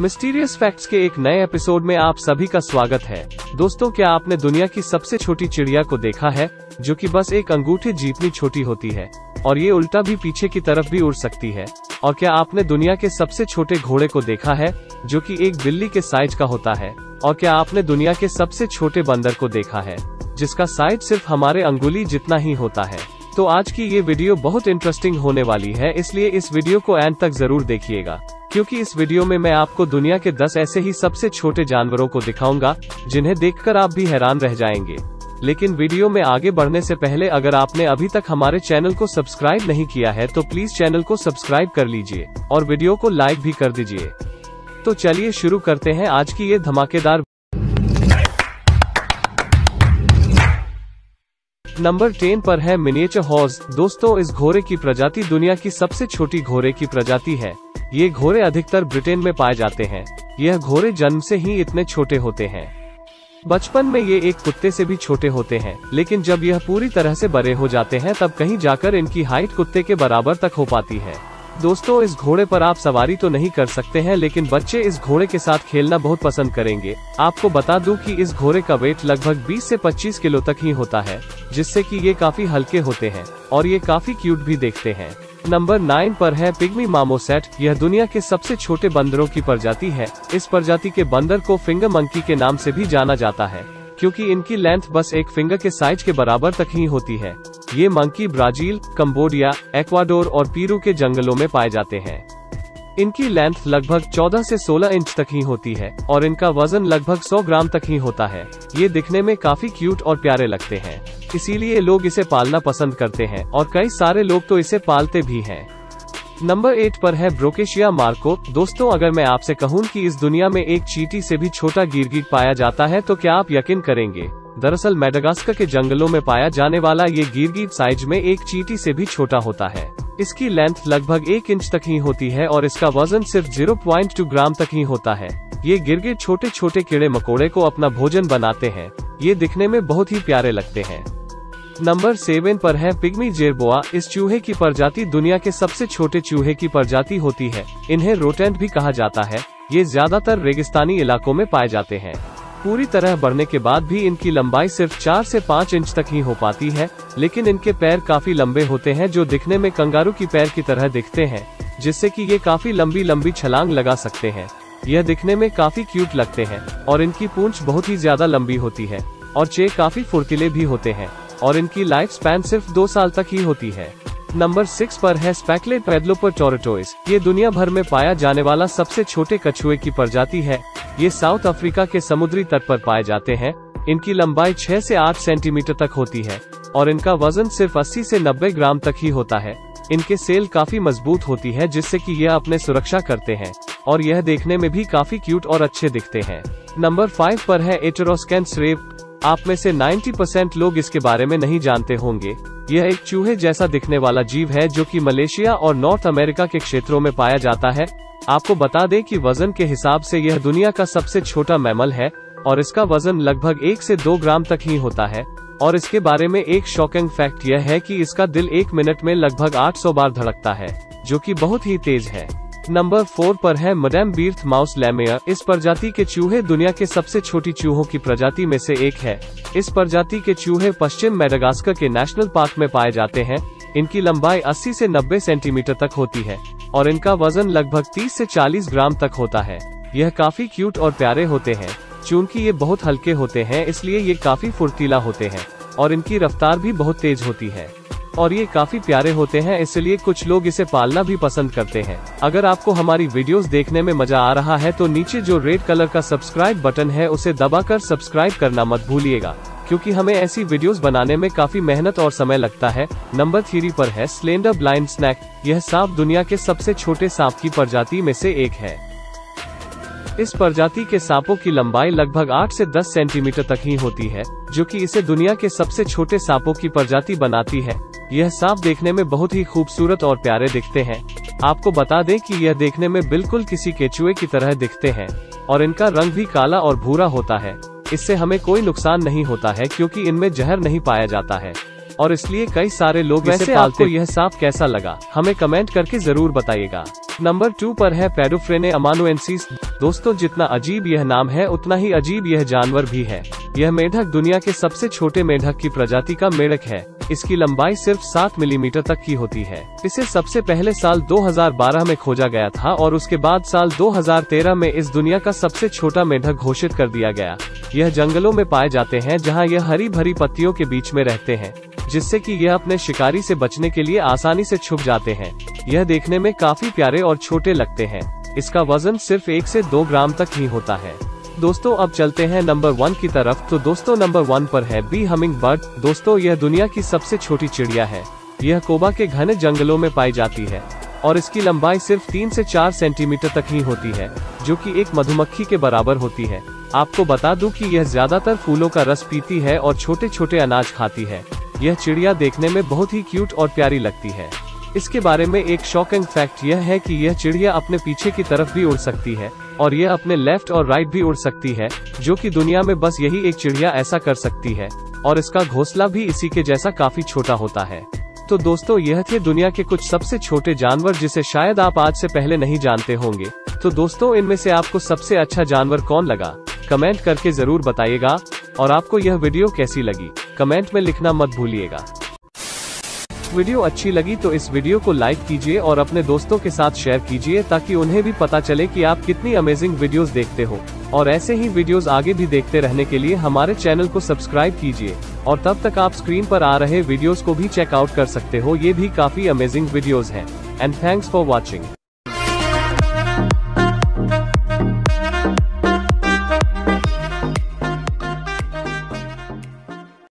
Mysterious facts के एक नए एपिसोड में आप सभी का स्वागत है। दोस्तों, क्या आपने दुनिया की सबसे छोटी चिड़िया को देखा है, जो कि बस एक अंगूठे जितनी छोटी होती है, और ये उल्टा भी पीछे की तरफ़ भी उड़ सकती है? और क्या आपने दुनिया के सबसे छोटे घोड़े को देखा है, जो कि एक बिल्ली के साइज़ का होता है? और क्या आपने दुनिया के सबसे छोटे बंदर को देखा है, जिसका साइज़ सिर्फ़ हमारे अंगुली जितना ही होता है? तो आज की ये वीडियो बहुत इंटरेस्टिंग होने वाली है, इसलिए इस वीडियो को एंड तक ज़रूर देखिएगा। क्योंकि इस वीडियो में मैं आपको दुनिया के 10 ऐसे ही सबसे छोटे जानवरों को दिखाऊँगा, जिन्हें देखकर आप भी हैरान रह जाएँगे। लेकिन वीडियो में आगे बढ़ने से पहले अगर आपने अभी तक हमारे चैनल को सब्सक्राइब नहीं किया है तो प्लीज़ चैनल को सब्सक्राइब कर लीजिए और वीडियो को लाइक भी कर दीजिए। तो चलिए शुरू करते हैं आज की ये धमाकेदार नंबर टेन पर है मिनिएचर हॉर्स। दोस्तों, इस घोड़े की प्रजाति दुनिया की सबसे छोटी घोड़े की प्रजाति है। ये घोड़े अधिकतर ब्रिटेन में पाए जाते हैं। यह घोड़े जन्म से ही इतने छोटे होते हैं। बचपन में ये एक कुत्ते से भी छोटे होते हैं, लेकिन जब यह पूरी तरह से बड़े हो जाते हैं, तब कहीं जाकर इनकी हाइट कुत्ते के बराबर तक हो पाती है। दोस्तों, इस घोड़े पर आप सवारी तो नहीं कर सकते हैं, लेकिन बच्चे इस घोड़े के साथ खेलना बहुत पसंद करेंगे। आपको बता दूँ कि इस घोड़े का वेट लगभग 20 से 25 किलो तक ही होता है, जिससे कि ये काफ़ी हल्के होते हैं, और ये काफ़ी क्यूट भी देखते हैं। नंबर नाइन पर है पिग्मी मामोसेट यह दुनिया के सबसे छोटे बंदरों की प्रजाति है। इस प्रजाति के बंदर को फिंगर मंकी के नाम से भी जाना जाता है, क्योंकि इनकी लेंथ बस एक फिंगर के साइज़ के बराबर तक ही होती है। ये मंकी ब्राज़ील कम्बोडिया एक्वाडोर और पीरू के जंगलों में पाए जाते हैं। इनकी लेंथ लगभग 14 से 16 इंच तक ही होती है, और इनका वज़न लगभग 100 ग्राम तक ही होता है। ये दिखने में काफ़ी क्यूट और प्यारे लगते हैं। इसीलिए लोग इसे पालना पसंद करते हैं, और कई सारे लोग तो इसे पालते भी हैं। नंबर एट पर है ब्रोकेशिया मार्को, दोस्तों, अगर मैं आपसे कहूँ कि इस दुनिया में एक चीटी से भी छोटा गिरगिट पाया जाता है तो क्या आप यकीन करेंगे? दरअसल, मेडागास्कर के जंगलों में पाया जाने वाला ये गिरगिट साइज़ में एक चीटी से भी छोटा होता है। इसकी लेंथ लगभग एक इंच तक ही होती है, और इसका वज़न सिर्फ़ 0.2 ग्राम तक ही होता है। ये गिरगिट छोटे छोटे कीड़े मकोड़े को अपना भोजन बनाते हैं। ये दिखने में बहुत ही प्यारे लगते हैं। नंबर सेवन पर है पिग्मी जेरबोआ इस चूहे की प्रजाति दुनिया के सबसे छोटे चूहे की प्रजाति होती है। इन्हें रोटेंट भी कहा जाता है। ये ज़्यादातर रेगिस्तानी इलाकों में पाए जाते हैं। पूरी तरह बढ़ने के बाद भी इनकी लंबाई सिर्फ़ चार से पाँच इंच तक ही हो पाती है, लेकिन इनके पैर काफ़ी लंबे होते हैं जो दिखने में कंगारू की पैर की तरह दिखते हैं, जिससे कि ये काफ़ी लंबी लंबी छलांग लगा सकते हैं। यह दिखने में काफ़ी क्यूट लगते हैं, और इनकी पूंछ बहुत ही ज़्यादा लंबी होती है, और चे काफ़ी फुर्तीले भी होते हैं। और इनकी लाइफ स्पैन सिर्फ़ दो साल तक ही होती है। नंबर सिक्स पर है स्पेकलेट पेडलोपर टोरेटोइस ये दुनिया भर में पाया जाने वाला सबसे छोटे कछुए की प्रजाति है। ये साउथ अफ्रीका के समुद्री तट पर पाए जाते हैं। इनकी लंबाई 6 से 8 सेंटीमीटर तक होती है और इनका वज़न सिर्फ़ 80 से 90 ग्राम तक ही होता है। इनके सेल काफ़ी मज़बूत होती है, जिससे कि यह अपने सुरक्षा करते हैं और यह देखने में भी काफ़ी क्यूट और अच्छे दिखते हैं। नंबर फाइव पर है एटरोस्कैन स्रेव आप में से 90 परसेंट लोग इसके बारे में नहीं जानते होंगे। यह एक चूहे जैसा दिखने वाला जीव है जो कि मलेशिया और नॉर्थ अमेरिका के क्षेत्रों में पाया जाता है। आपको बता दें कि वज़न के हिसाब से यह दुनिया का सबसे छोटा मैमल है, और इसका वज़न लगभग एक से दो ग्राम तक ही होता है। और इसके बारे में एक शॉकिंग फैक्ट यह है कि इसका दिल एक मिनट में लगभग 800 बार धड़कता है, जो कि बहुत ही तेज है। नंबर फोर पर है मडैम बीर्थ माउस लैमेयर इस प्रजाति के चूहे दुनिया के सबसे छोटी चूहों की प्रजाति में से एक है। इस प्रजाति के चूहे पश्चिम मेडागास्कर के नेशनल पार्क में पाए जाते हैं। इनकी लंबाई 80 से 90 सेंटीमीटर तक होती है और इनका वज़न लगभग 30 से 40 ग्राम तक होता है। यह काफ़ी क्यूट और प्यारे होते हैं। चूँकि ये बहुत हल्के होते हैं, इसलिए ये काफ़ी फुर्तीला होते हैं और इनकी रफ्तार भी बहुत तेज होती है। और ये काफ़ी प्यारे होते हैं, इसलिए कुछ लोग इसे पालना भी पसंद करते हैं। अगर आपको हमारी वीडियोस देखने में मज़ा आ रहा है तो नीचे जो रेड कलर का सब्सक्राइब बटन है, उसे दबाकर सब्सक्राइब करना मत भूलिएगा। क्योंकि हमें ऐसी वीडियोस बनाने में काफ़ी मेहनत और समय लगता है। नंबर थ्री पर है, स्लेंडर ब्लाइंड स्नैक। यह सांप दुनिया के सबसे छोटे सांप की प्रजाति में से एक है। इस प्रजाति के सांपों की लंबाई लगभग 8 से 10 सेंटीमीटर तक ही होती है, जो कि इसे दुनिया के सबसे छोटे सांपों की प्रजाति बनाती है। यह सांप देखने में बहुत ही खूबसूरत और प्यारे दिखते हैं। आपको बता दें कि यह देखने में बिल्कुल किसी केचुए की तरह दिखते हैं और इनका रंग भी काला और भूरा होता है। इससे हमें कोई नुकसान नहीं होता है क्योंकि इनमें जहर नहीं पाया जाता है। और इसलिए कई सारे लोग वैसे आपको यह सांप कैसा लगा हमें कमेंट करके ज़रूर बताइएगा। नंबर टू पर है पेडोफ्रेने अमानुएंसिस। दोस्तों जितना अजीब यह नाम है उतना ही अजीब यह जानवर भी है। यह मेढक दुनिया के सबसे छोटे मेढक की प्रजाति का मेढक है। इसकी लंबाई सिर्फ़ सात मिलीमीटर तक की होती है। इसे सबसे पहले साल 2012 में खोजा गया था और उसके बाद साल 2013 में इस दुनिया का सबसे छोटा मेढक घोषित कर दिया गया। यह जंगलों में पाए जाते हैं जहाँ यह हरी भरी पत्तियों के बीच में रहते हैं, जिससे कि यह अपने शिकारी से बचने के लिए आसानी से छुप जाते हैं। यह देखने में काफ़ी प्यारे और छोटे लगते हैं। इसका वज़न सिर्फ़ एक से दो ग्राम तक ही होता है। दोस्तों, अब चलते हैं नंबर वन की तरफ़। तो दोस्तों, नंबर वन पर है बी हमिंग बर्ड। दोस्तों, यह दुनिया की सबसे छोटी चिड़िया है। यह कोबा के घने जंगलों में पाई जाती है और इसकी लंबाई सिर्फ़ तीन से चार सेंटीमीटर तक ही होती है, जो कि एक मधुमक्खी के बराबर होती है। आपको बता दूँ कि यह ज़्यादातर फूलों का रस पीती है और छोटे छोटे अनाज खाती है। यह चिड़िया देखने में बहुत ही क्यूट और प्यारी लगती है। इसके बारे में एक शॉकिंग फैक्ट यह है कि यह चिड़िया अपने पीछे की तरफ़ भी उड़ सकती है। और यह अपने लेफ़्ट और राइट भी उड़ सकती है, जो कि दुनिया में बस यही एक चिड़िया ऐसा कर सकती है, और इसका घोंसला भी इसी के जैसा काफ़ी छोटा होता है। तो दोस्तों, यह थे दुनिया के कुछ सबसे छोटे जानवर जिसे शायद आप आज से पहले नहीं जानते होंगे। तो दोस्तों, इनमें से आपको सबसे अच्छा जानवर कौन लगा? कमेंट करके ज़रूर बताइएगा, और आपको यह वीडियो कैसी लगी? कमेंट में लिखना मत भूलिएगा। वीडियो अच्छी लगी तो इस वीडियो को लाइक कीजिए और अपने दोस्तों के साथ शेयर कीजिए ताकि उन्हें भी पता चले कि आप कितनी अमेजिंग वीडियोस देखते हो। और ऐसे ही वीडियोस आगे भी देखते रहने के लिए हमारे चैनल को सब्सक्राइब कीजिए। और तब तक आप स्क्रीन पर आ रहे वीडियोस को भी चेकआउट कर सकते हो। ये भी काफ़ी अमेजिंग वीडियोज़ है। And thanks for watching